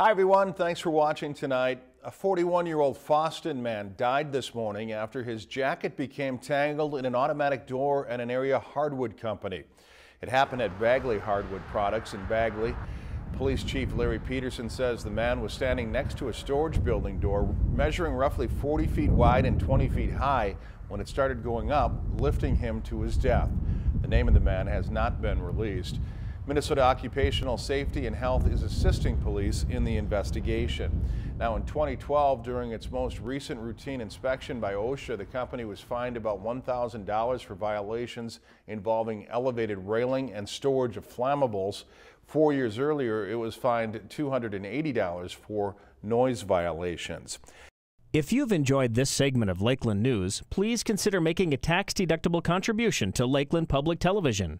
Hi, everyone. Thanks for watching tonight. A 41 year old Fosston man died this morning after his jacket became tangled in an automatic door at an area hardwood company. It happened at Bagley Hardwood Products in Bagley. Police Chief Larry Peterson says the man was standing next to a storage building door measuring roughly 40 feet wide and 20 feet high when it started going up, lifting him to his death. The name of the man has not been released. Minnesota Occupational Safety and Health is assisting police in the investigation. Now in 2012, during its most recent routine inspection by OSHA, the company was fined about $1,000 for violations involving elevated railing and storage of flammables. Four years earlier, it was fined $280 for noise violations. If you've enjoyed this segment of Lakeland News, please consider making a tax-deductible contribution to Lakeland Public Television.